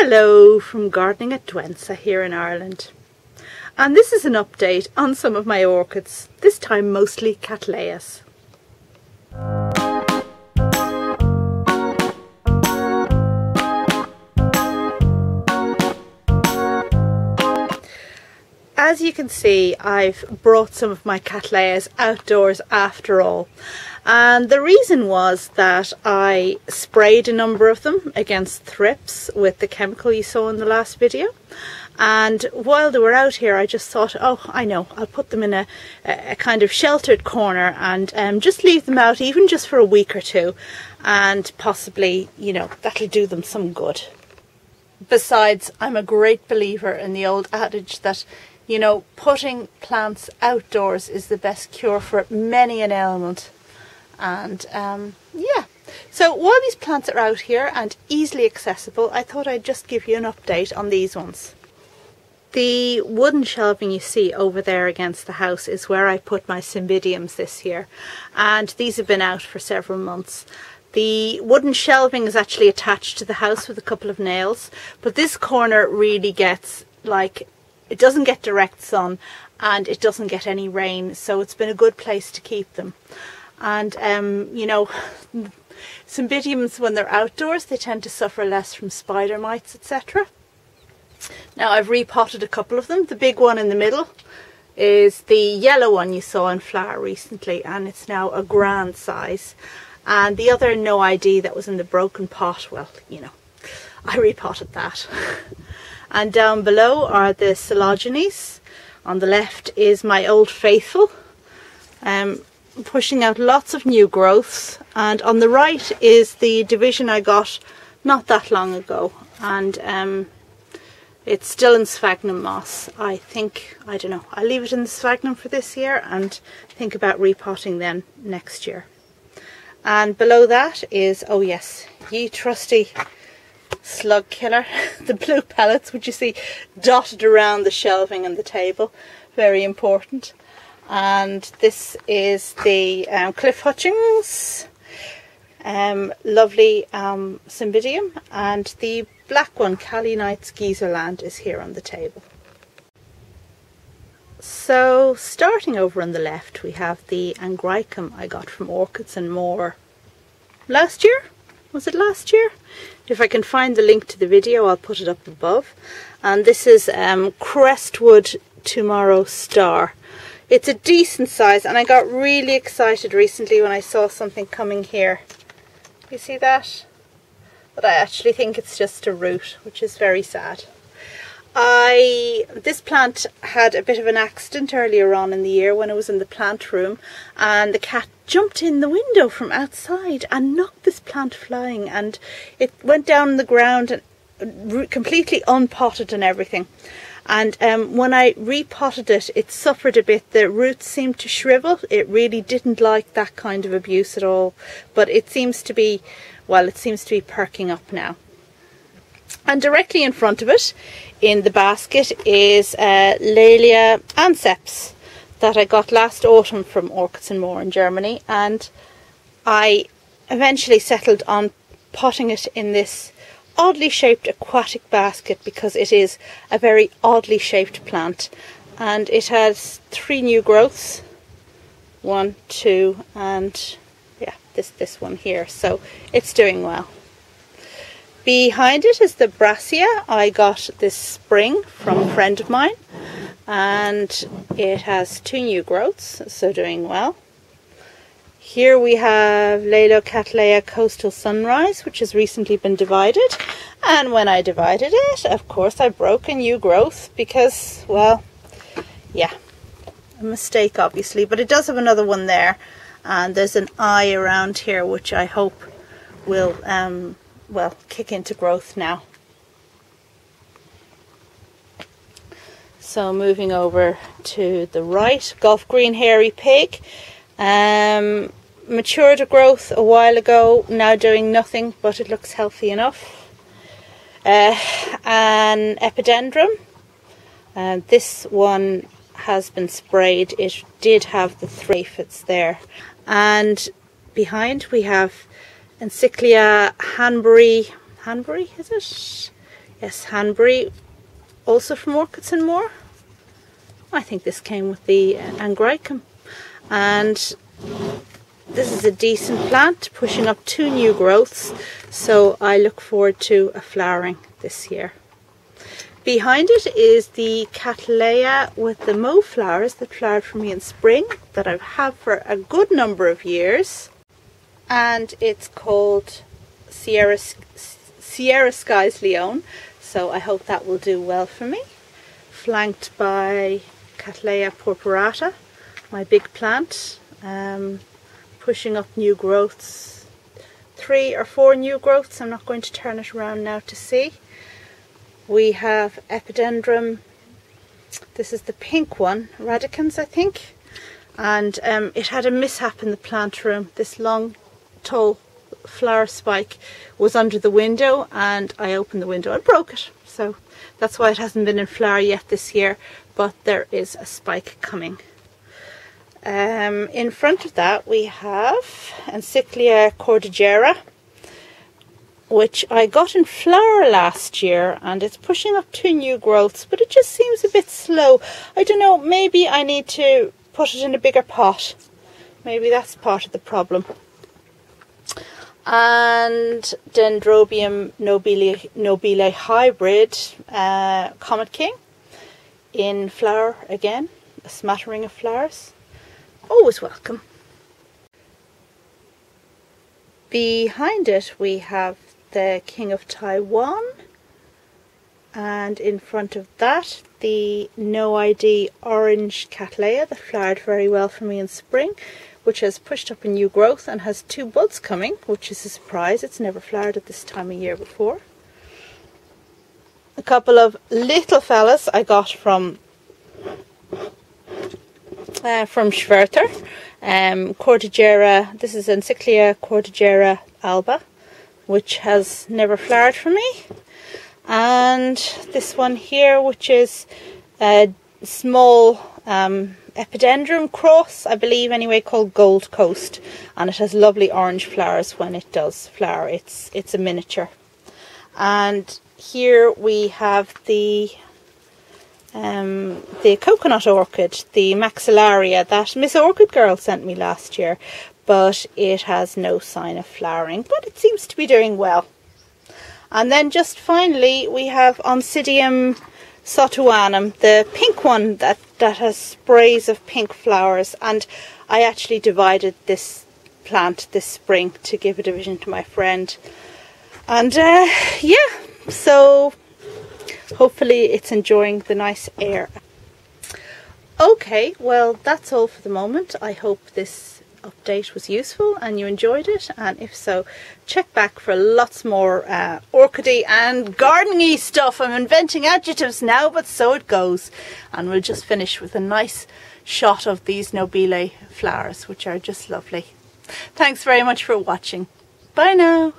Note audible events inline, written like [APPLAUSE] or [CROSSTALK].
Hello from Gardening at Douentza here in Ireland. And this is an update on some of my orchids, this time mostly Cattleyas. As you can see, I've brought some of my Cattleyas outdoors after all. And the reason was that I sprayed a number of them against thrips with the chemical you saw in the last video. And while they were out here, I just thought, oh, I know, I'll put them in a, a kind of sheltered corner and um, just leave them out, even just for a week or two. And possibly, you know, that'll do them some good. Besides, I'm a great believer in the old adage that you know, putting plants outdoors is the best cure for many an ailment. And um, yeah, so while these plants are out here and easily accessible, I thought I'd just give you an update on these ones. The wooden shelving you see over there against the house is where I put my cymbidiums this year and these have been out for several months. The wooden shelving is actually attached to the house with a couple of nails but this corner really gets like it doesn't get direct sun and it doesn't get any rain so it's been a good place to keep them. And um, you know [LAUGHS] cymbidiums when they're outdoors they tend to suffer less from spider mites etc now I've repotted a couple of them. The big one in the middle is the yellow one you saw in flower recently and it's now a grand size and the other no ID that was in the broken pot well you know [LAUGHS] I repotted that [LAUGHS] and down below are the Coelogynes. On the left is my Old Faithful, um, pushing out lots of new growths. And on the right is the division I got not that long ago. And um, it's still in sphagnum moss. I think, I don't know, I'll leave it in the sphagnum for this year and think about repotting then next year. And below that is, oh yes, ye trusty slug killer. [LAUGHS] the blue pellets which you see dotted around the shelving and the table. Very important. And this is the um, Cliff Hutchings. Um, lovely um, Cymbidium. And the black one, Cali Nights Geyserland, is here on the table. So starting over on the left we have the Angræcum I got from Orchids and More last year was it last year? If I can find the link to the video, I'll put it up above. And this is um, Crestwood Tomorrow Star. It's a decent size, and I got really excited recently when I saw something coming here. You see that? But I actually think it's just a root, which is very sad. I this plant had a bit of an accident earlier on in the year when it was in the plant room and the cat jumped in the window from outside and knocked this plant flying and it went down the ground and completely unpotted and everything. And um, when I repotted it it suffered a bit. The roots seemed to shrivel. It really didn't like that kind of abuse at all. But it seems to be well it seems to be perking up now and directly in front of it in the basket is uh, Laelia anceps that I got last autumn from Orchids and More in Germany. And I eventually settled on potting it in this oddly shaped aquatic basket because it is a very oddly shaped plant. And it has three new growths. One two and yeah this this one here. So it's doing well behind it is the brassia I got this spring from a friend of mine and it has two new growths, so doing well. Here we have Cattleya Coastal Sunrise, which has recently been divided. And when I divided it, of course, I broke a new growth because, well, yeah, a mistake, obviously. But it does have another one there. And there's an eye around here, which I hope will, um, well, kick into growth now. So moving over to the right, Golf Green Hairy Pig. Um, matured a growth a while ago, now doing nothing, but it looks healthy enough. Uh, an epidendrum. Uh, this one has been sprayed. It did have the thrips there. And behind we have Encyclia Hanbury. Hanbury, is it? Yes, Hanbury, also from Orchids and More. I think this came with the uh, Angræcum. And this is a decent plant, pushing up two new growths, so I look forward to a flowering this year. Behind it is the Cattleya with the mauve flowers that flowered for me in spring that I've had for a good number of years. And it's called Sierra, Sierra Skies Leone, so I hope that will do well for me. Flanked by Cattleya purpurata, my big plant, um, pushing up new growths. Three or four new growths, I'm not going to turn it around now to see. We have Epidendrum, this is the pink one, Radicans I think, and um, it had a mishap in the plant room. This long, tall flower spike was under the window and I opened the window and broke it. So that's why it hasn't been in flower yet this year, but there is a spike coming. Um, in front of that we have Encyclia cordigera which I got in flower last year and it's pushing up two new growths but it just seems a bit slow. I don't know, maybe I need to put it in a bigger pot. Maybe that's part of the problem. And Dendrobium nobile, nobile hybrid uh, Comet King in flower again, a smattering of flowers. Always welcome. Behind it we have the King of Taiwan and in front of that the No ID Orange Cattleya that flowered very well for me in spring which has pushed up a new growth and has two buds coming which is a surprise. It's never flowered at this time of year before. A couple of little fellas I got from uh, from Schwerter. Um, Cordigera, this is Encyclia Cordigera alba which has never flowered for me. And this one here, which is a small um, epidendrum cross, I believe anyway, called Gold Coast. And it has lovely orange flowers when it does flower. It's, it's a miniature. And here we have the um, the coconut orchid, the maxillaria that Miss Orchid Girl sent me last year but it has no sign of flowering, but it seems to be doing well. And then just finally we have Oncidium sotoanum, the pink one that, that has sprays of pink flowers and I actually divided this plant this spring to give a division to my friend. And uh, yeah, so hopefully it's enjoying the nice air. Okay, well that's all for the moment. I hope this update was useful and you enjoyed it? And if so check back for lots more uh, orchidy and gardening stuff. I'm inventing adjectives now but so it goes. And we'll just finish with a nice shot of these nobile flowers which are just lovely. Thanks very much for watching. Bye now